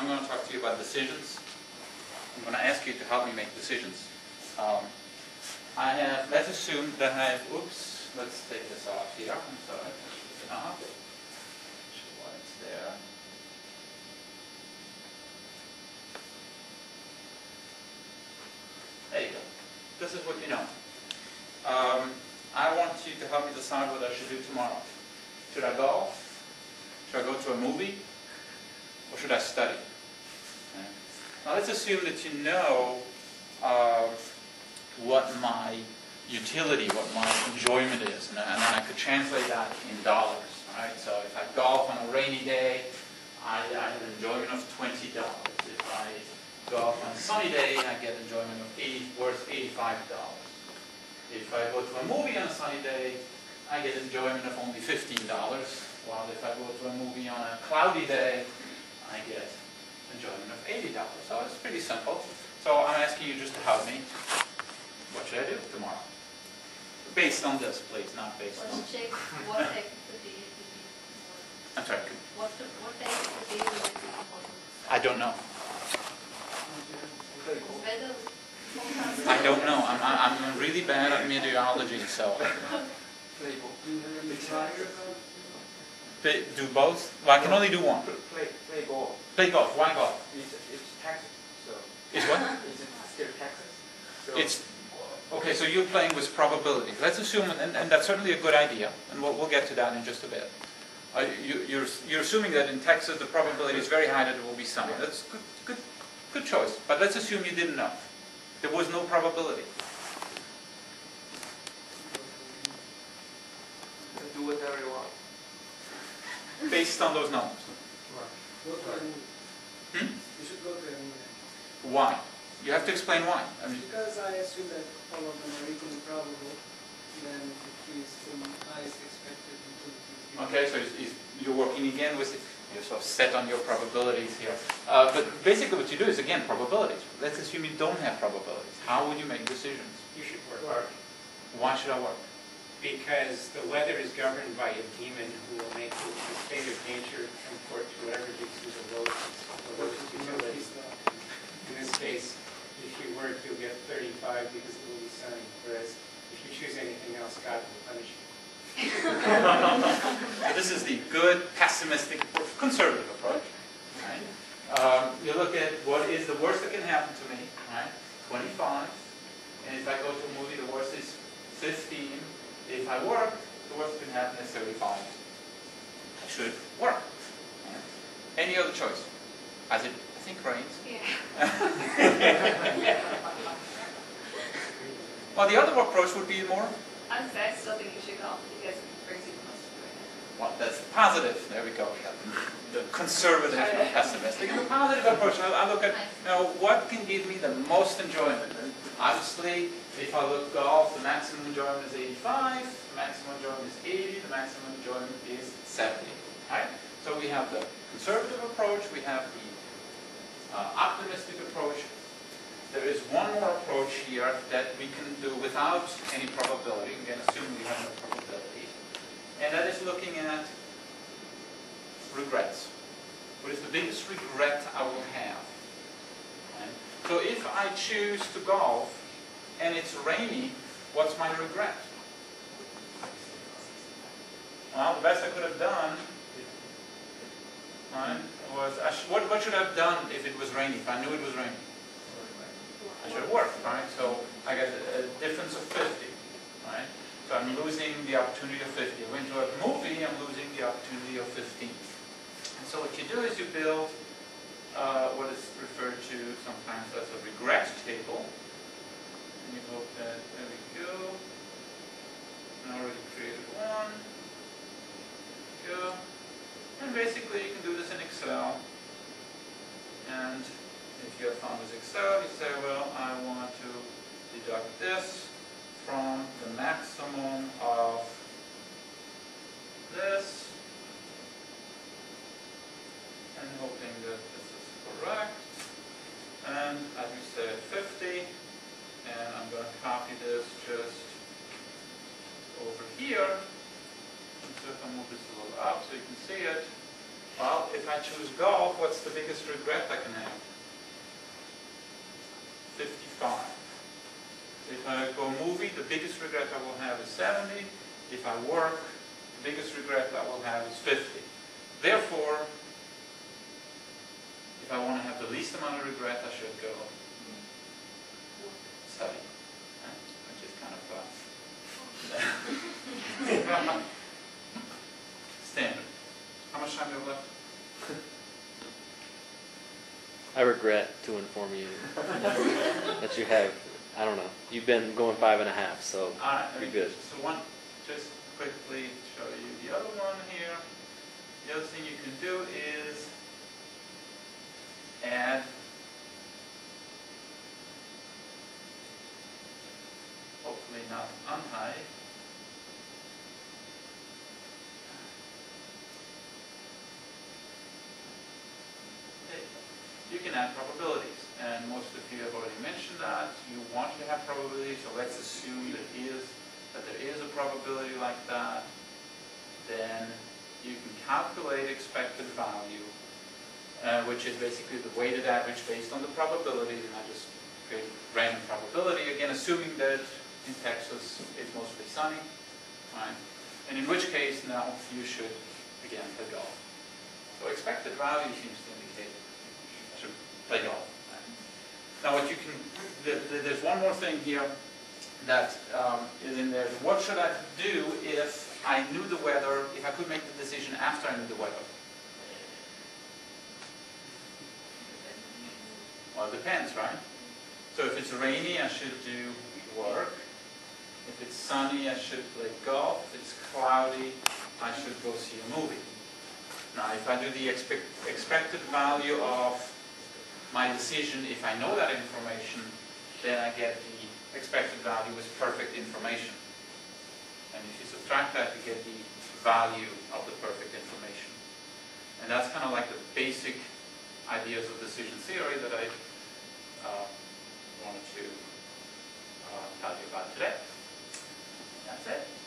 I'm going to talk to you about decisions. I'm going to ask you to help me make decisions. Um, I have, let's assume that I have, oops, let's take this off here, I'm sorry. Uh-huh. Show why it's there. There you go. This is what you know. Um, I want you to help me decide what I should do tomorrow. Should I golf? Should I go to a movie? Or should I study? Okay. Now let's assume that you know uh, what my utility, what my enjoyment is, and, and then I could translate that in dollars. Right? So if I golf on a rainy day, I, I have enjoyment of twenty dollars. If I golf on a sunny day, I get enjoyment of 80, worth eighty-five dollars. If I go to a movie on a sunny day, I get enjoyment of only fifteen dollars. While if I go to a movie on a cloudy day, I get enjoyment of eighty dollars. So it's pretty simple. So I'm asking you just to help me. What should I do tomorrow? Based on this, please, not based Well, on. check what day of the day it will be I'm sorry, important. What, the- what day of the day will it be? I don't know. It's weather forecast. I don't know. I'm, I'm I'm really bad at meteorology, so. Play- Do both? Well, I can only do one. Play, play golf. Play golf. Why golf? It's, it's Texas, so. Is what? Is it still Texas? So It's, okay, so you're playing with probability. Let's assume, and, and that's certainly a good idea, and we'll, we'll get to that in just a bit. Uh, you, you're, you're assuming that in Texas the probability is very high that it will be sunny. That's good, good, good choice. But let's assume you didn't know. There was no probability. you can do whatever you want. Based on those numbers. Go to an, Hmm? you should go to an, Why? You have to explain why. I mean, because I assume that all of them are equally probable, then the key is the highest expected utility. Okay, so is- is- you're working again with, you're sort of set on your probabilities here. Uh, But basically what you do is, again, probabilities. Let's assume you don't have probabilities. How would you make decisions? You should work, Why should I work? Because the weather is governed by a demon who will make the state of nature comport to whatever gives you the lowest, the lowest utility. In this case, if you work, you'll get 35 because it will be sunny, whereas if you choose anything else, God will punish you. So this is the good, pessimistic, conservative approach. right? Um, You look at what is the worst that can happen to me, right? 25. And if I go to a movie, the worst is 15. If I work, the worst that can happen is 35. I should work. Any other choice? As it, I think, rains. Yeah. Well, the other approach would be more, I I still think you should go because it brings you close to it. Well, that's positive. There we go. We got The conservative and pessimistic. And the positive approach, I I look at, you know, what can give me the most enjoyment? And obviously, if I look golf, the maximum enjoyment is 85, the maximum enjoyment is 80, the maximum enjoyment is 70. Right? So we have the conservative approach, we have the uh, optimistic approach. There is one more approach here that we can do without any probability, again, assuming we have no probability, and that is looking at regrets. What is the biggest regret I will have? Right? So if I choose to golf and it's rainy, what's my regret? Well, the best I could have done right, was, sh- what, what should I have done if it was rainy, if I knew it was raining? I should have worked, right? So I get a difference of 50, right? So I'm losing the opportunity of 50. I went to a movie, I'm losing the opportunity of 15. And so what you do is you build uh, what is referred to sometimes as a regret table. And you hope that, there we go. I already created one. There we go. And basically you can do this in Excel. And if you have fun with Excel, you say, well, I want to deduct this from the maximum of this, and hoping that this is correct. And as you said, 50, and I'm going to copy this just over here. And so if I move this a little up so you can see it, well, if I choose golf, what's the biggest regret I can have? Fifty-five. If I go movie, the biggest regret I will have is seventy. If I work, the biggest regret I will have is fifty. Therefore, if I want to have the least amount of regret, I should go study, right? which is kind of uh, standard. How much time do you have left? I regret to inform you that you have, I don't know, you've been going five and a half, so All right, You're good. So one, just quickly show you the other one here. The other thing you can do is add hopefully not unhide. Okay, You can add probabilities, and most of you have already mentioned that. You want to have probabilities, so let's assume that is, that there is a probability like that. Then you can calculate expected value, uh, which is basically the weighted average based on the probability, and I just create random probability, again assuming that in Texas it's mostly sunny, right? And in which case now you should, again, play golf. So expected value seems to indicate I should play golf. right? Now what you can, the- the- there's one more thing here that um, is in there. What should I do if I knew the weather, if I could make the decision after I knew the weather? Well, it depends, right? So if it's rainy, I should do work. If it's sunny, I should play golf. If it's cloudy, I should go see a movie. Now, if I do the expect, expected value of my decision, if I know that information, then I get the expected value as perfect information. And if you subtract that, you get the value of the perfect information. And that's kind of like the basic ideas of decision theory that I uh, wanted to uh, tell you about today. That's it.